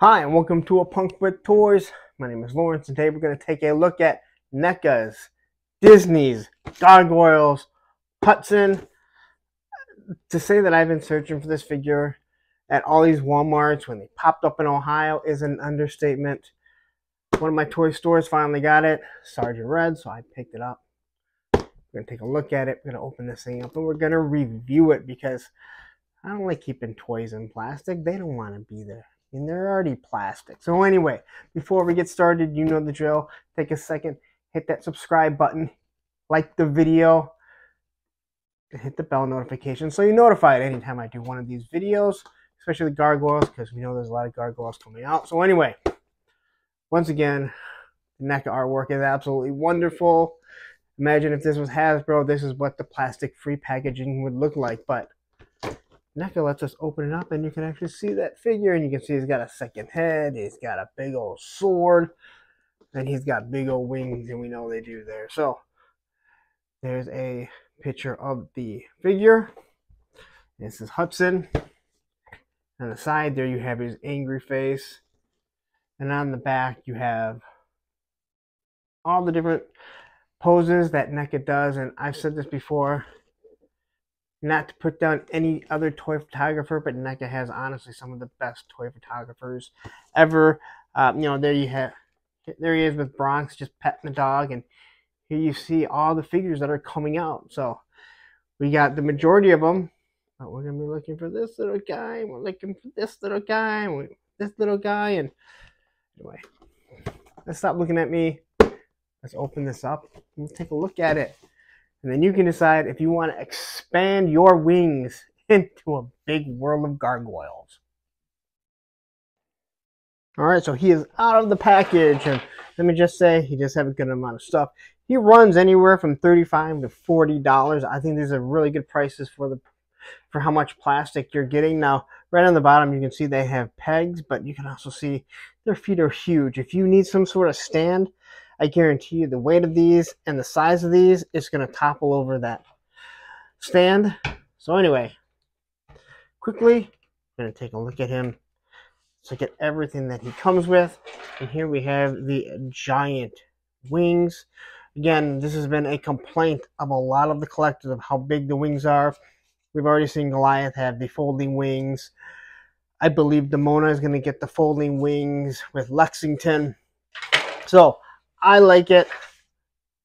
Hi, and welcome to A Punk with Toys. My name is Lawrence, and today we're going to take a look at NECA's, Disney's, Gargoyles, Hudson. To say that I've been searching for this figure at all these Walmarts when they popped up in Ohio is an understatement. One of my toy stores finally got it, Sergeant Red, so I picked it up. We're going to take a look at it. We're going to open this thing up, and we're going to review it because I don't like keeping toys in plastic. They don't want to be there and they're already plastic. So anyway, before we get started, you know the drill. Take a second, hit that subscribe button, like the video, and hit the bell notification so you're notified anytime I do one of these videos, especially the gargoyles, because we know there's a lot of gargoyles coming out. So anyway, once again, the NECA artwork is absolutely wonderful. Imagine if this was Hasbro, this is what the plastic-free packaging would look like, but NECA lets us open it up and you can actually see that figure and you can see he's got a second head, he's got a big old sword, and he's got big old wings and we know they do there. So there's a picture of the figure. This is Hudson. On the side there you have his angry face. And on the back you have all the different poses that NECA does. And I've said this before, not to put down any other toy photographer, but NECA has honestly some of the best toy photographers ever. Um, you know, there you have, there he is with Bronx just petting the dog, and here you see all the figures that are coming out. So we got the majority of them, but we're gonna be looking for this little guy. We're looking for this little guy, and this little guy, and anyway, let's stop looking at me. Let's open this up and take a look at it. And then you can decide if you want to expand your wings into a big world of gargoyles. All right, so he is out of the package, and let me just say, he does have a good amount of stuff. He runs anywhere from thirty-five to forty dollars. I think these are really good prices for the for how much plastic you're getting. Now, right on the bottom, you can see they have pegs, but you can also see their feet are huge. If you need some sort of stand, I guarantee you the weight of these and the size of these is going to topple over that stand. So anyway, quickly, I'm going to take a look at him. So get everything that he comes with. And here we have the giant wings. Again, this has been a complaint of a lot of the collectors of how big the wings are. We've already seen Goliath have the folding wings. I believe Demona is going to get the folding wings with Lexington. So I like it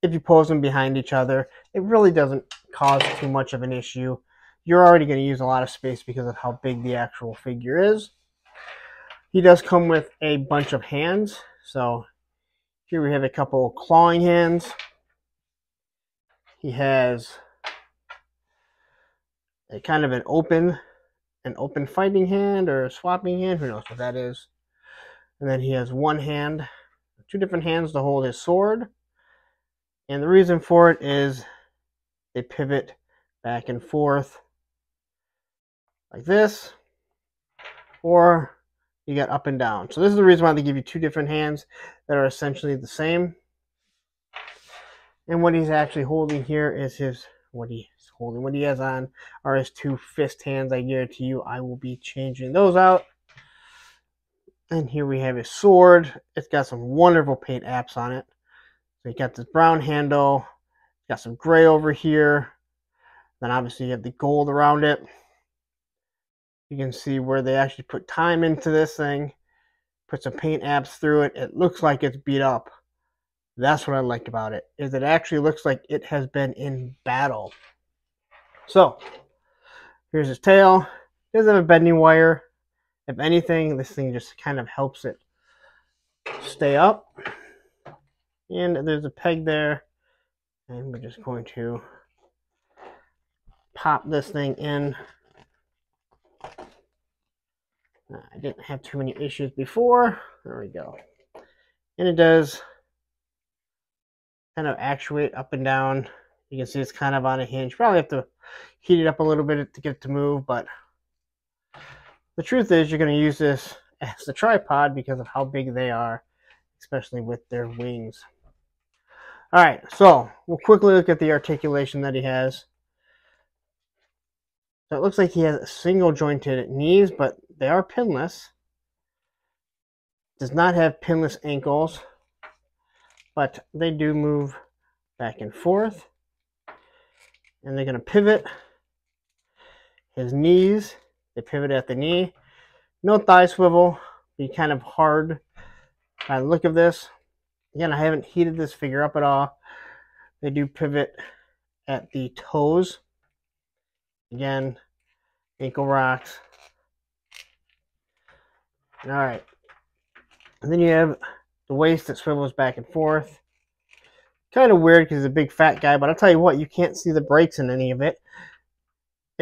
if you pose them behind each other. It really doesn't cause too much of an issue. You're already going to use a lot of space because of how big the actual figure is. He does come with a bunch of hands. So here we have a couple clawing hands. He has a kind of an open an open fighting hand or a swapping hand. Who knows what that is. And then he has one hand two different hands to hold his sword. And the reason for it is they pivot back and forth like this, or you got up and down. So this is the reason why they give you two different hands that are essentially the same. And what he's actually holding here is his, what he's holding, what he has on are his two fist hands. I guarantee you I will be changing those out. And here we have his sword. It's got some wonderful paint apps on it. So you got this brown handle, got some gray over here. Then obviously you have the gold around it. You can see where they actually put time into this thing. Put some paint apps through it. It looks like it's beat up. That's what I like about it. Is it actually looks like it has been in battle. So here's his tail. It doesn't have a bending wire. If anything, this thing just kind of helps it stay up. And there's a peg there. And we're just going to pop this thing in. I didn't have too many issues before. There we go. And it does kind of actuate up and down. You can see it's kind of on a hinge. Probably have to heat it up a little bit to get it to move, but the truth is you're going to use this as a tripod because of how big they are, especially with their wings. All right, so we'll quickly look at the articulation that he has. So it looks like he has single jointed knees, but they are pinless. Does not have pinless ankles, but they do move back and forth. And they're going to pivot. His knees, they pivot at the knee. No thigh swivel, be kind of hard by the look of this. Again, I haven't heated this figure up at all. They do pivot at the toes. Again, ankle rocks. All right. And then you have the waist that swivels back and forth. Kind of weird because he's a big fat guy, but I'll tell you what, you can't see the brakes in any of it.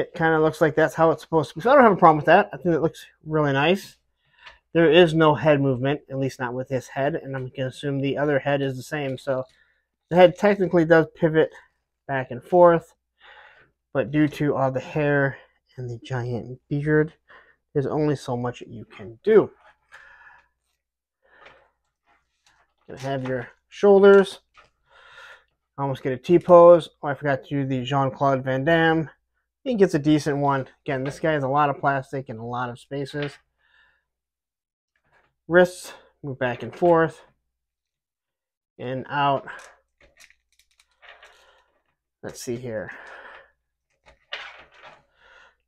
It kind of looks like that's how it's supposed to be. So I don't have a problem with that. I think it looks really nice. There is no head movement, at least not with his head, and I'm going to assume the other head is the same. So the head technically does pivot back and forth, but due to all the hair and the giant beard, there's only so much you can do. Gonna have your shoulders. Almost get a T-pose. Oh, I forgot to do the Jean-Claude Van Damme. He gets a decent one. Again, this guy has a lot of plastic and a lot of spaces. Wrists move back and forth. And out. Let's see here.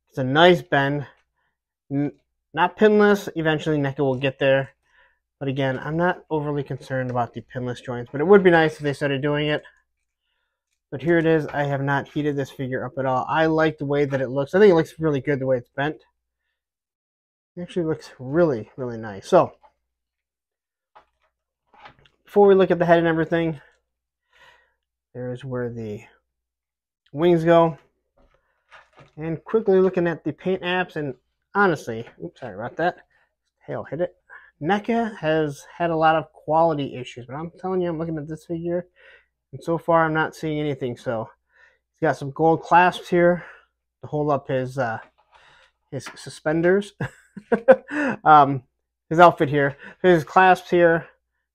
It's a nice bend. Not pinless. Eventually NECA will get there. But again, I'm not overly concerned about the pinless joints. But it would be nice if they started doing it. But here it is. I have not heated this figure up at all. I like the way that it looks. I think it looks really good the way it's bent. It actually looks really, really nice. So, before we look at the head and everything, there's where the wings go. And quickly looking at the paint apps, and honestly, oops, sorry about that. Hail hit it. NECA has had a lot of quality issues, but I'm telling you, I'm looking at this figure, and so far I'm not seeing anything. So he's got some gold clasps here to hold up his uh, his suspenders. um, his outfit here. His clasps here,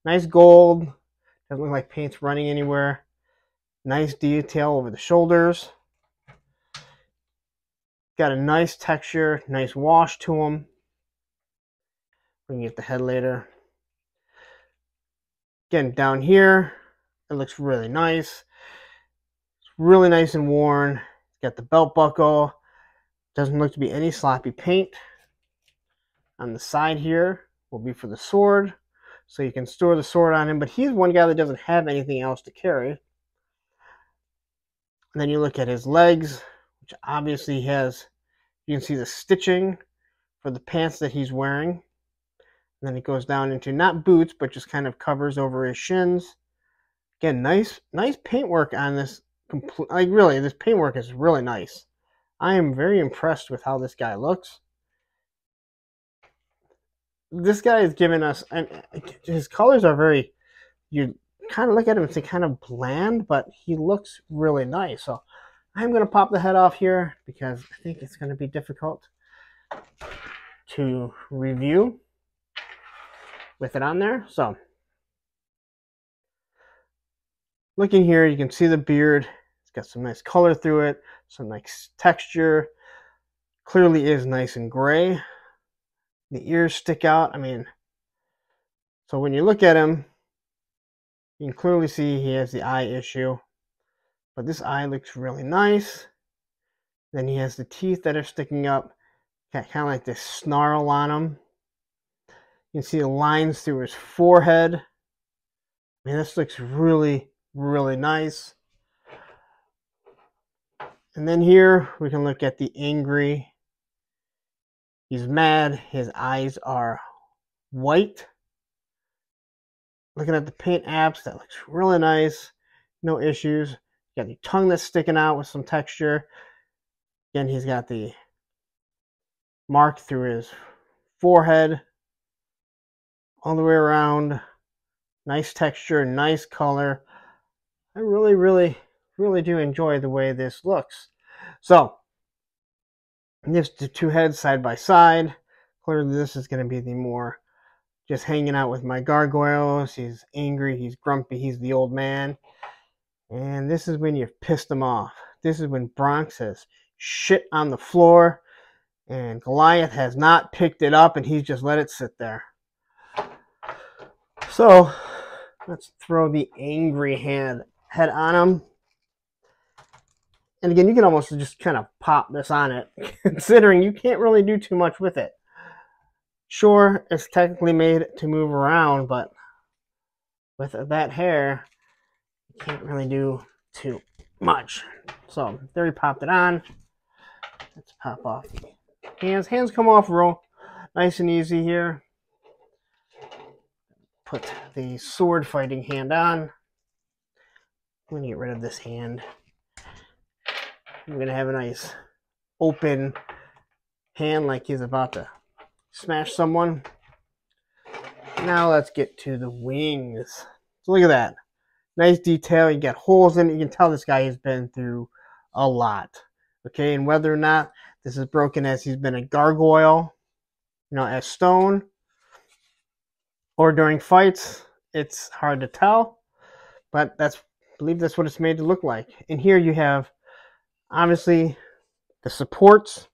nice gold. Doesn't look like paint's running anywhere. Nice detail over the shoulders. Got a nice texture, nice wash to them. We can get the head later. Again, down here, it looks really nice. It's really nice and worn. It's got the belt buckle. Doesn't look to be any sloppy paint. On the side here will be for the sword. So you can store the sword on him, but he's one guy that doesn't have anything else to carry. And then you look at his legs, which obviously has, you can see the stitching for the pants that he's wearing. And then it goes down into not boots, but just kind of covers over his shins. Again, nice, nice paintwork on this. Complete, like really, this paintwork is really nice. I am very impressed with how this guy looks. This guy is giving us, and uh, his colors are very. You kind of look at him say kind of bland, but he looks really nice. So I'm going to pop the head off here because I think it's going to be difficult to review with it on there. So looking here, you can see the beard. It's got some nice color through it, some nice texture. Clearly is nice and gray. The ears stick out. I mean, so when you look at him, you can clearly see he has the eye issue. But this eye looks really nice. Then he has the teeth that are sticking up. Got kind of like this snarl on him. You can see the lines through his forehead. I mean, this looks really, really nice. And then here we can look at the angry. He's mad. His eyes are white. Looking at the paint apps, that looks really nice. No issues. Got the tongue that's sticking out with some texture. Again, he's got the mark through his forehead all the way around. Nice texture, nice color. I really, really, really do enjoy the way this looks. So, just the two heads side by side. Clearly, this is going to be the more just hanging out with my gargoyles. He's angry, he's grumpy, he's the old man. And this is when you've pissed him off. This is when Bronx has shit on the floor and Goliath has not picked it up and he's just let it sit there. So let's throw the angry hand head on them. And again, you can almost just kind of pop this on it, considering you can't really do too much with it. Sure, it's technically made to move around, but with that hair, you can't really do too much. So there we popped it on. Let's pop off hands. Hands come off real nice and easy here. Put the sword fighting hand on. I'm going to get rid of this hand. I'm going to have a nice open hand like he's about to smash someone. Now let's get to the wings. So look at that. Nice detail. You got holes in it. You can tell this guy has been through a lot. Okay, and whether or not this is broken as he's been a gargoyle, you know, as stone, or during fights, it's hard to tell. But that's believe that's what it's made to look like. And here you have obviously the supports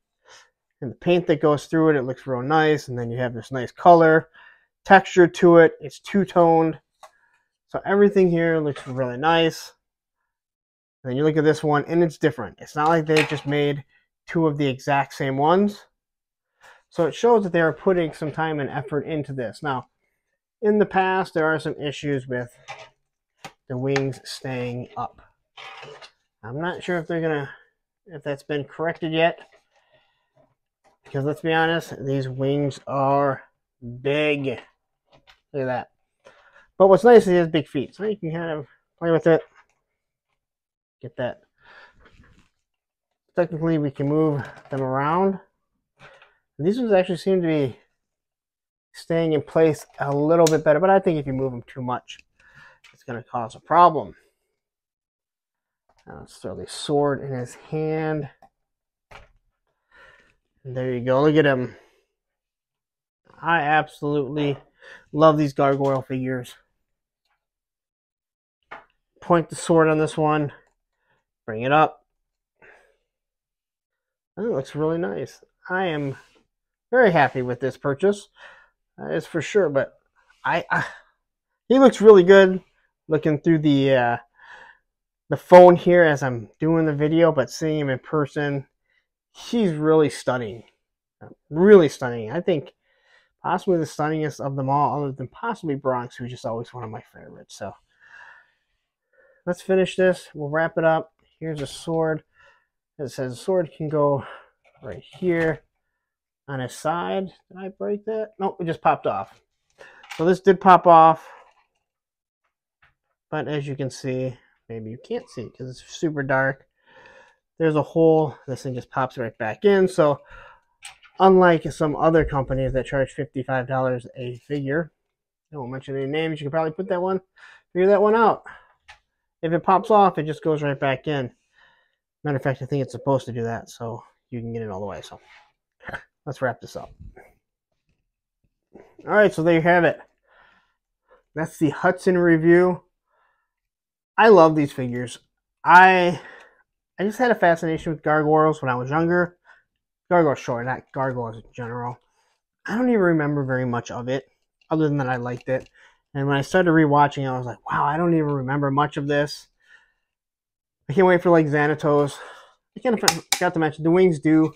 and the paint that goes through it. It looks real nice. And then you have this nice color texture to it. It's two-toned. So everything here looks really nice. And then you look at this one and it's different. It's not like they just made two of the exact same ones. So it shows that they are putting some time and effort into this. Now, in the past, there are some issues with the wings staying up. I'm not sure if they're gonna, if that's been corrected yet. Because let's be honest, these wings are big. Look at that. But what's nice is he has big feet, so you can kind of play with it. Get that. Technically, we can move them around. These ones actually seem to be staying in place a little bit better, but I think if you move them too much, it's going to cause a problem. Now let's throw the sword in his hand. And there you go. Look at him. I absolutely love these gargoyle figures. Point the sword on this one. Bring it up. That looks really nice. I am very happy with this purchase. That is for sure. But I, I he looks really good looking through the uh, the phone here as I'm doing the video, but seeing him in person, he's really stunning. Really stunning. I think possibly the stunningest of them all, other than possibly Bronx, who's just always one of my favorites. So let's finish this. We'll wrap it up. Here's a sword. It says sword can go right here on his side. Did I break that? Nope, it just popped off. So this did pop off. But as you can see, maybe you can't see because it's super dark. There's a hole. This thing just pops right back in. So unlike some other companies that charge $55 a figure, I won't mention any names. You can probably put that one, figure that one out. If it pops off, it just goes right back in. Matter of fact, I think it's supposed to do that, so you can get it all the way. So let's wrap this up. All right, so there you have it. That's the Hudson review. I love these figures. I I just had a fascination with gargoyles when I was younger. Gargoyles, sure, not gargoyles in general. I don't even remember very much of it, other than that I liked it. And when I started rewatching, I was like, wow, I don't even remember much of this. I can't wait for like Xanatos. I kind of forgot to mention the wings do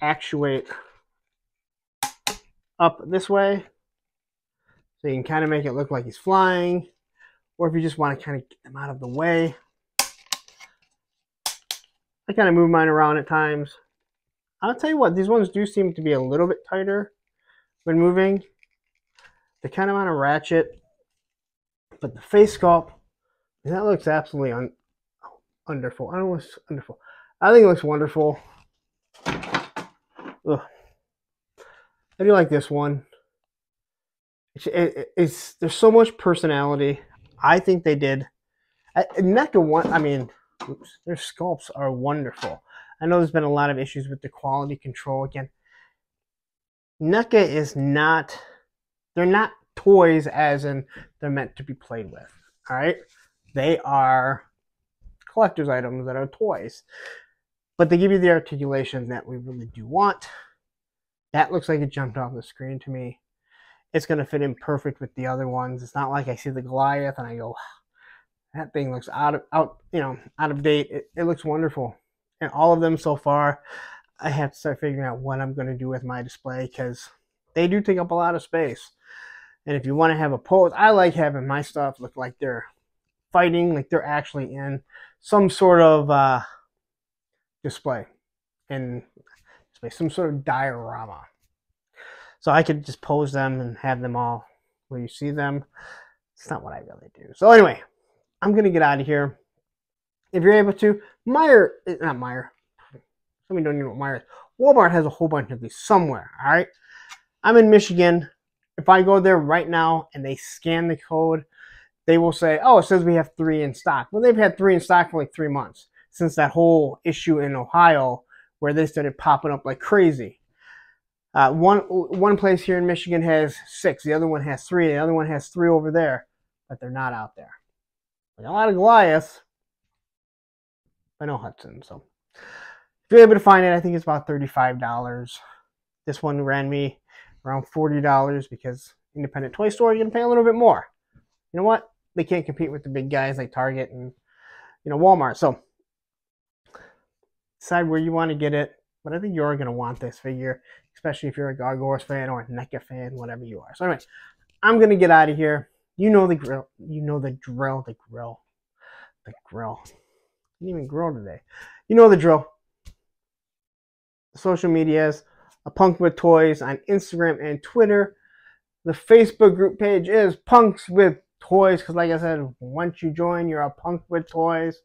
actuate up this way. So you can kind of make it look like he's flying. Or if you just want to kind of get them out of the way. I kind of move mine around at times. I'll tell you what, these ones do seem to be a little bit tighter when moving. They're kind of on a ratchet. But the face sculpt, that looks absolutely un wonderful. I don't know wonderful. I think it looks wonderful. Ugh. I do like this one. It's, it, it's there's so much personality. I think they did. NECA one. I mean, oops, their sculpts are wonderful. I know there's been a lot of issues with the quality control again. NECA is not they're not toys as in they're meant to be played with. All right? They are collector's items that are toys. But they give you the articulation that we really do want. That looks like it jumped off the screen to me. It's going to fit in perfect with the other ones. It's not like I see the Goliath and I go, that thing looks out of out you know out of date. It, it looks wonderful, and all of them so far. I have to start figuring out what I'm going to do with my display because they do take up a lot of space. And if you want to have a pose, I like having my stuff look like they're fighting, like they're actually in some sort of uh, display, and display some sort of diorama. So I could just pose them and have them all where you see them. It's not what I really do. So anyway, I'm gonna get out of here. If you're able to, Meijer, eh, not Meijer. Some of you don't even know what Meijer is. Walmart has a whole bunch of these somewhere. All right. I'm in Michigan. If I go there right now and they scan the code, they will say, "Oh, it says we have three in stock." Well, they've had three in stock for like three months since that whole issue in Ohio where they started popping up like crazy. Uh, one one place here in Michigan has six. The other one has three. The other one has three over there, but they're not out there. We got a lot of Goliaths, but no Hudson. So if you're able to find it, I think it's about thirty-five dollars. This one ran me around forty dollars because independent toy store you're gonna pay a little bit more. You know what? They can't compete with the big guys like Target and you know Walmart. So decide where you want to get it. But I think you're gonna want this figure especially if you're a Gargoyles fan or a NECA fan, whatever you are. So anyway, I'm gonna get out of here. You know the grill. You know the drill. The grill. The grill. Didn't even grill today. You know the drill. The social medias. A Punk with Toys on Instagram and Twitter. The Facebook group page is Punks with Toys because, like I said, once you join, you're a Punk with Toys.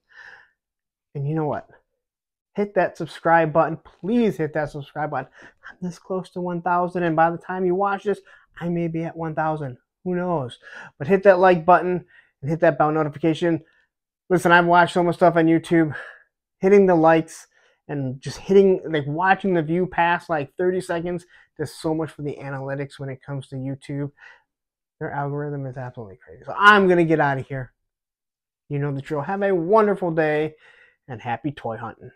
And you know what? Hit that subscribe button. Please hit that subscribe button. I'm this close to 1,000, and by the time you watch this, I may be at 1,000. Who knows? But hit that like button and hit that bell notification. Listen, I've watched so much stuff on YouTube. Hitting the likes and just hitting, like watching the view pass like 30 seconds does so much for the analytics when it comes to YouTube. Their algorithm is absolutely crazy. So I'm going to get out of here. You know the drill. Have a wonderful day and happy toy hunting.